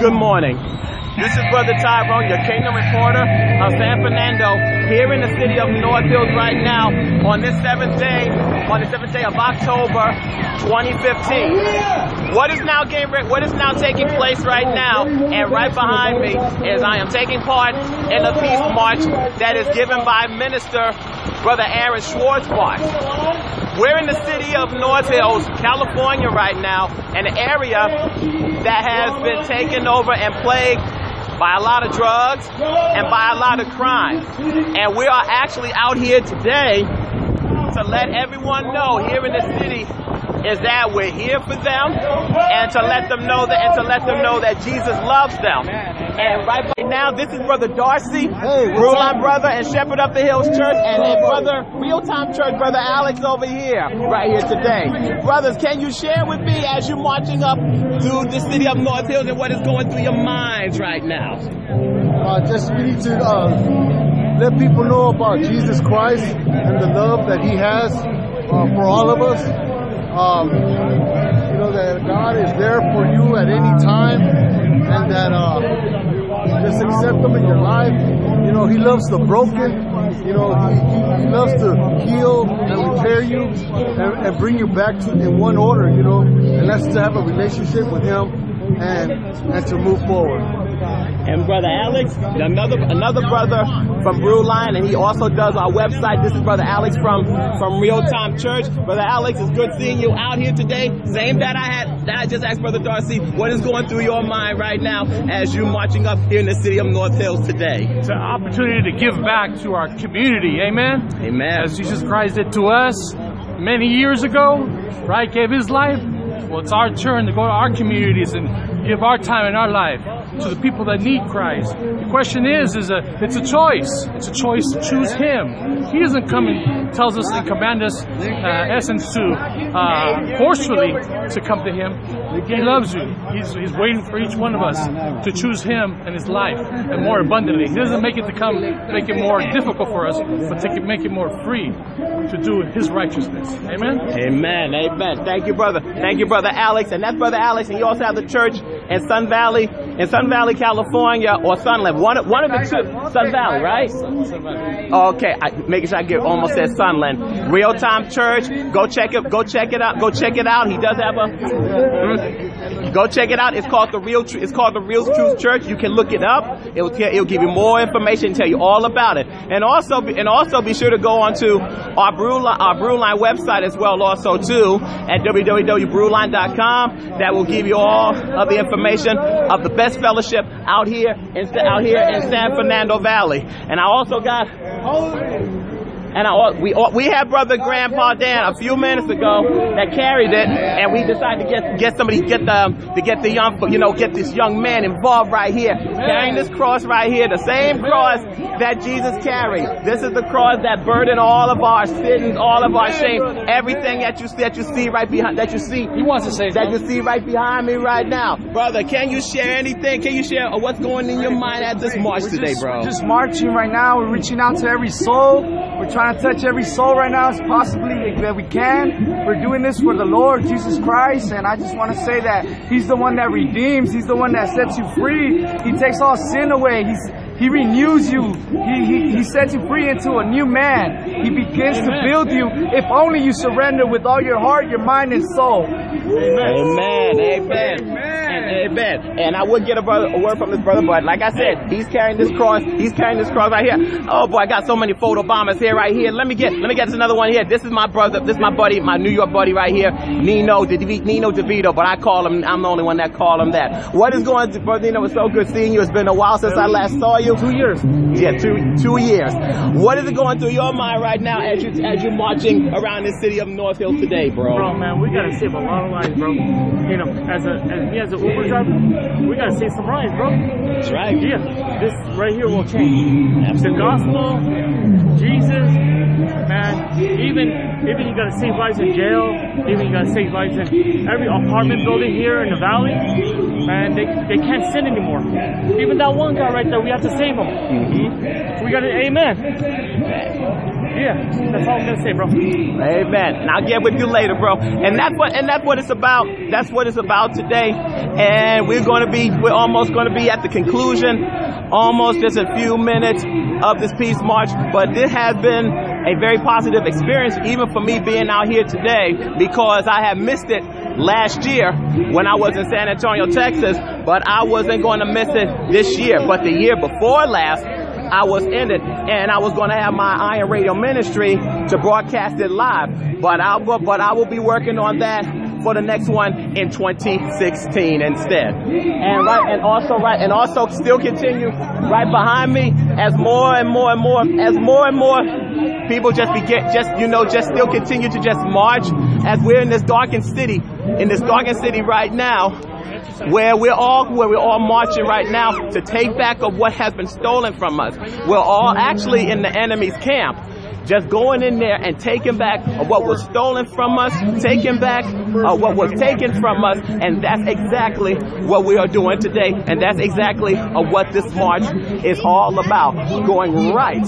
Good morning. This is Brother Tyrone, your Kingdom reporter of San Fernando, here in the city of North Hills right now on this seventh day, on the seventh day of October 2015. What is now getting, what is now taking place right now, and right behind me is I am taking part in the peace march that is given by Minister Brother Aaron Schwartzbart. We're in the city of North Hills, California right now, an area that has been taken over and plagued by a lot of drugs and by a lot of crime. And we are actually out here today to let everyone know here in the city is that we're here for them and to let them know that and to let them know that Jesus loves them. And right now, this is Brother Darcy, hey, Brewline Brother and Shepherd of the Hills Church, and then Brother Real Time Church, Brother Alex over here, right here today. Brothers, can you share with me as you're marching up through the city of North Hills and what is going through your minds right now? Uh, just we need to uh, let people know about Jesus Christ and the love that He has uh, for all of us. Um, you know that God is there for you at any time, and that uh, just accept Him in your life. You know He loves the broken. You know He, he, he loves to heal and repair you and, and bring you back to in one order. You know, and that's to have a relationship with Him and and to move forward and brother Alex, another another brother from Brewline, and he also does our website. This is brother Alex from from Real Time Church. Brother Alex, it's good seeing you out here today. Same that I had that I just asked brother Darcy. What is going through your mind right now as you marching up here in the city of North Hills today? It's an opportunity to give back to our community. Amen. Amen. As Jesus Christ did to us many years ago, right? Gave His life. Well, it's our turn to go to our communities and give our time and our life to the people that need Christ. The question is, is a, it's a choice. It's a choice to choose Him. He doesn't come and tells us and command us, uh, essence, to uh, forcefully to come to Him. He loves you. He's, he's waiting for each one of us to choose Him and His life and more abundantly. He doesn't make it to come, make it more difficult for us, but to make it more free to do His righteousness. Amen. Amen. Amen. Thank you, brother. Thank you, brother Alex. And that's brother Alex. And you also have the church in Sun Valley, in Sun Valley, California, or Sunland. One, one of the two. Sun Valley, right? Okay. I, making sure I get almost said Sunland. Real Time Church. Go check it. Go check it out. Go check it out. He does have a. Mm, go check it out. It's called the Real. It's called the Real Truth Church. You can look it up. It'll it'll give you more information, tell you all about it, and also and also be sure to go onto our Brewline our Brewline website as well. Also too at www.brewline.com. That will give you all of the information of the best fellowship out here in out here in San Fernando Valley. And I also got and I, we we had brother Grandpa Dan a few minutes ago that carried it, and we decided to get get somebody get the to get the young you know get this young man involved right here, carrying this cross right here, the same cross that Jesus carried. This is the cross that burdened all of our sins, all of our shame, everything that you that you see right behind that you see. He wants to say that you see right behind me right now, brother. Can you share anything? Can you share what's going in your mind at this march today, bro? Just marching right now. We're reaching out to every soul. We're trying to touch every soul right now as possibly that we can. We're doing this for the Lord Jesus Christ, and I just want to say that He's the one that redeems. He's the one that sets you free. He takes all sin away. He's he renews you. He, he, he sets you free into a new man. He begins to build you if only you surrender with all your heart, your mind, and soul. Amen. Amen. And amen. And I would get a brother a word from this brother, but like I said, he's carrying this cross. He's carrying this cross right here. Oh boy, I got so many photo bombers here right here. Let me get let me get this another one here. This is my brother. This is my buddy, my New York buddy right here, Nino DeVito, Nino DeVito. But I call him. I'm the only one that call him that. What is going, to, brother Nino? It's so good seeing you. It's been a while since I last saw you. Two years. Yeah, two two years. What is it going through your mind right now as you as you're marching around the city of North Hill today, bro? Bro, man, we gotta save a lot of lives, bro. You know, as a as me as an Uber driver, we gotta save some lives, bro. That's right. Yeah, this right here will change. The gospel, Jesus, man. Even even you gotta save lives in jail. Even you gotta save lives in every apartment building here in the valley. Man, they, they can't sin anymore. Even that one guy right there, we have to save him. Mm-hmm. We got to, amen. Yeah, that's all I'm gonna say, bro. Amen. And I'll get with you later, bro. And that's what and that's what it's about. That's what it's about today. And we're going to be we're almost going to be at the conclusion, almost just a few minutes of this peace march. But this has been a very positive experience, even for me being out here today, because I have missed it last year when I was in San Antonio, Texas. But I wasn't going to miss it this year. But the year before last. I was in it, and I was going to have my Iron Radio ministry to broadcast it live. But I will, but I will be working on that for the next one in 2016 instead. And right, and also right, and also still continue right behind me as more and more and more, as more and more people just begin, just you know, just still continue to just march as we're in this darkened city, in this darkened city right now where we're all where we're all marching right now to take back of what has been stolen from us. We're all actually in the enemy's camp. Just going in there and taking back what was stolen from us, taking back uh, what was taken from us, and that's exactly what we are doing today. And that's exactly uh, what this march is all about. Going right,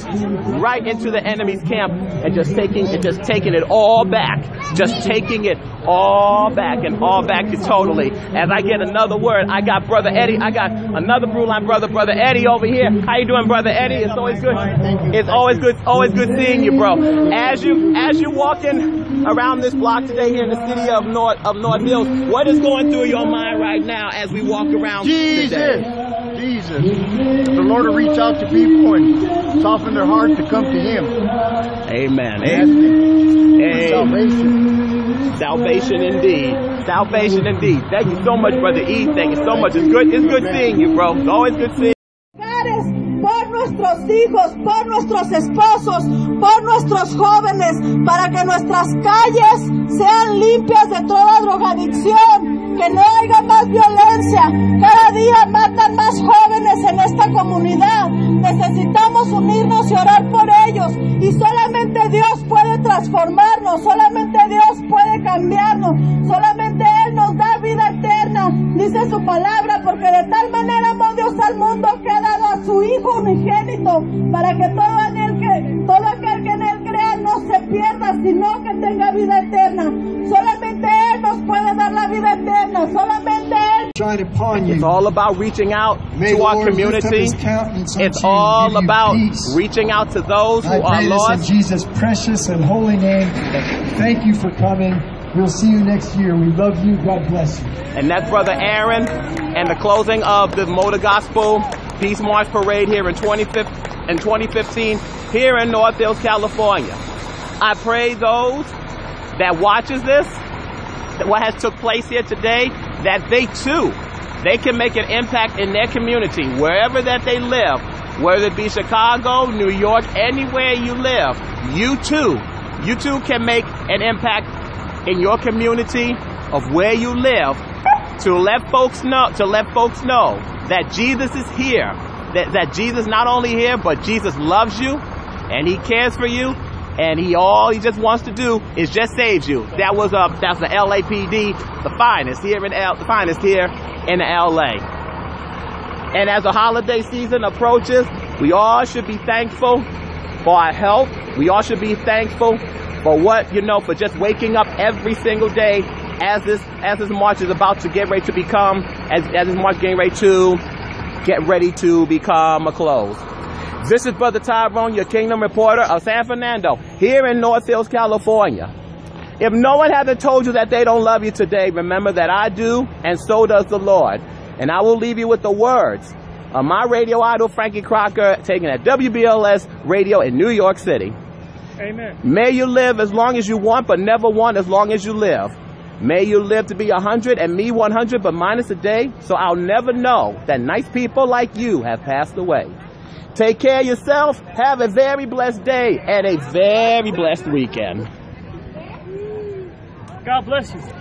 right into the enemy's camp and just taking and just taking it all back. Just taking it all back and all back to totally. As I get another word, I got brother Eddie. I got another Brewline brother, brother Eddie over here. How you doing, brother Eddie? It's always good. It's always good. Always good seeing you, bro. As you as you're walking around this block today here in the city of North of North Hills, what is going through your mind right now as we walk around Jesus. today? Jesus. The Lord will reach out to people and soften their hearts to come to Him. Amen. Ask Amen. Salvation. Salvation indeed. Salvation indeed. Thank you so much, brother E. Thank you so much. It's good. It's good seeing you, bro. It's always good seeing. Nuestros hijos, por nuestros esposos, por nuestros jóvenes, para que nuestras calles sean limpias de toda drogadicción, que no haya más violencia. Cada día matan más jóvenes en esta comunidad. Necesitamos unirnos y orar por ellos. Y solamente Dios puede transformarnos, solamente Dios puede cambiarnos, solamente Él nos da vida eterna. Dice su palabra, unigénito, para que todo aquel que, todo aquel que en Él crea no se pierda, sino que tenga vida eterna. Solamente Él nos puede dar la vida eterna, solamente Él shine upon you. It's all about reaching out May to our Lord lift up community. his countenance unto It's all about peace. reaching out to those who I are pray this in. Jesus' precious and holy name. Thank you for coming. We'll see you next year. We love you. God bless you. And that's Brother Aaron and the closing of the Motor Gospel Peace March Parade here in 2015, in 2015 here in North Hills, California. I pray those that watches this, what has took place here today, that they too, they can make an impact in their community, wherever that they live, whether it be Chicago, New York, anywhere you live, you too, you too can make an impact in your community of where you live to let folks know to let folks know that Jesus is here that, that Jesus not only here but Jesus loves you and he cares for you and he all he just wants to do is just save you. That was uh that's the LAPD the finest here in L, the finest here in LA and as the holiday season approaches we all should be thankful for our health. We all should be thankful for what you know for just waking up every single day as this as this march is about to get ready to become as as this march getting ready to get ready to become a close. This is Brother Tyrone, your Kingdom reporter of San Fernando, here in North Hills, California. If no one hasn't told you that they don't love you today, remember that I do, and so does the Lord. And I will leave you with the words of my radio idol, Frankie Crocker, taken at WBLS Radio in New York City. Amen. May you live as long as you want, but never want as long as you live. May you live to be 100 and me 100, but minus a day, so I'll never know that nice people like you have passed away. Take care of yourself, have a very blessed day, and a very blessed weekend. God bless you.